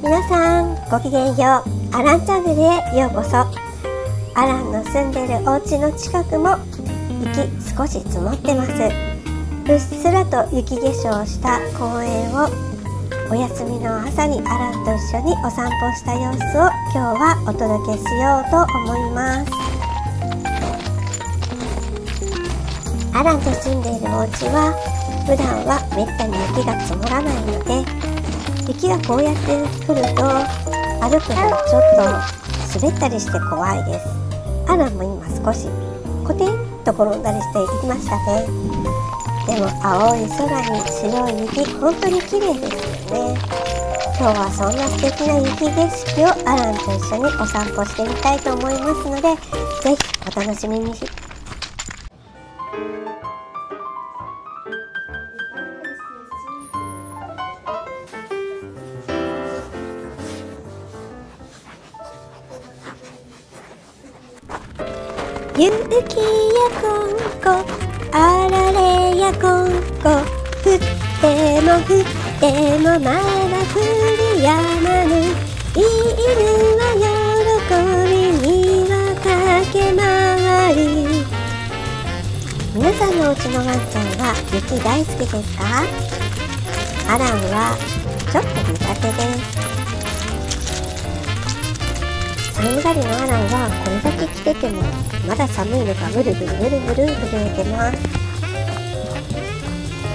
皆さんごきげんよう。アランチャンネルへようこそ。アランの住んでるお家の近くも雪少し積もってます。うっすらと雪化粧した公園をお休みの朝にアランと一緒にお散歩した様子を今日はお届けしようと思います。アランと住んでいるお家は普段はめったに雪が積もらないので雪がこうやって降ると歩くのちょっと滑ったりして怖いです。アランも今少しコテンと転んだりしていきましたね。でも青い空に白い雪本当に綺麗ですよね。今日はそんな素敵な雪景色をアランと一緒にお散歩してみたいと思いますので是非お楽しみに。雪やこんこ。あられやこんこ。降っても降ってもまだ降りやまぬ。犬は喜びには駆け回り。皆さんのお家のワンちゃんは雪大好きですか？アランはちょっと苦手です。寒がりのアランはこれだけ着ててもまだ寒いのかブルブルブルブル震えてます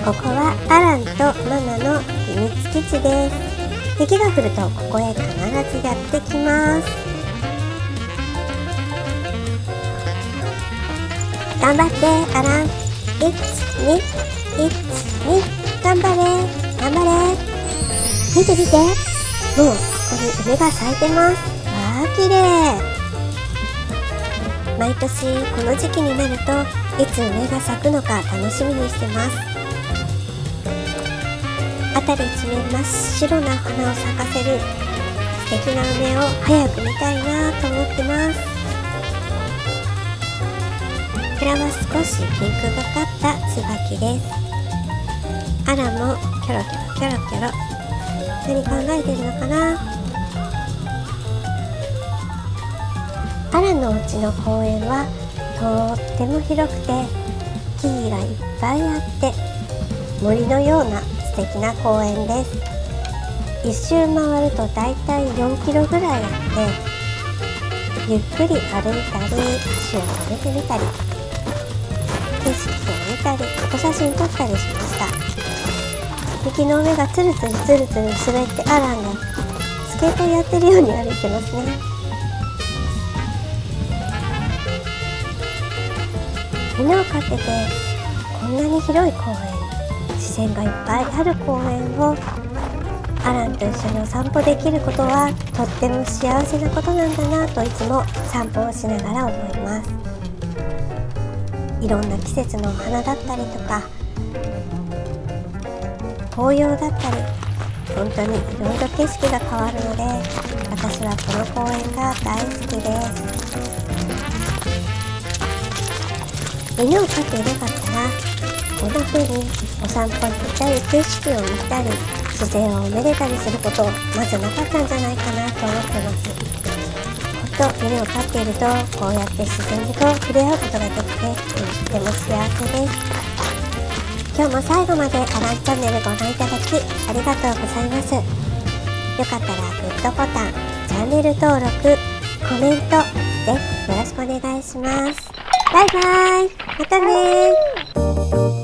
ここはアランとママの秘密基地です雪が降るとここへ必ずやってきます頑張ってアラン1212頑張れ頑張れ見て見てもうここに梅が咲いてますあ綺麗。毎年この時期になるといつ梅が咲くのか楽しみにしてます。辺り一面真っ白な花を咲かせる素敵な梅を早く見たいなと思ってます。こちらは少しピンクがかった椿です。アラもキョロキョロキョロキョロ。何考えてるのかな？アラのうちの公園はとっても広くて木々がいっぱいあって森のような素敵な公園です。一周回るとだいたい4キロぐらいあってゆっくり歩いたり足を止めてみたり景色を見たりお写真撮ったりしました。雪の上がツルツルツルツル滑ってアランがスケートやってるように歩いてますね。犬を飼っててこんなに広い公園自然がいっぱいある公園をアランと一緒にお散歩できることはとっても幸せなことなんだなといつも散歩をしながら思います。いろんな季節のお花だったりとか紅葉だったり本当にいろいろ景色が変わるので私はこの公園が大好きです。犬を飼っていなかったらこんな風にお散歩に行ったり景色を見たり自然をめでたりすることまずなかったんじゃないかなと思ってます。ほんと犬を飼っているとこうやって自然と触れ合うことができてとっても幸せです。今日も最後までアランチャンネルご覧いただきありがとうございます。よかったらグッドボタンチャンネル登録コメントぜひよろしくお願いします。バイバイ。またね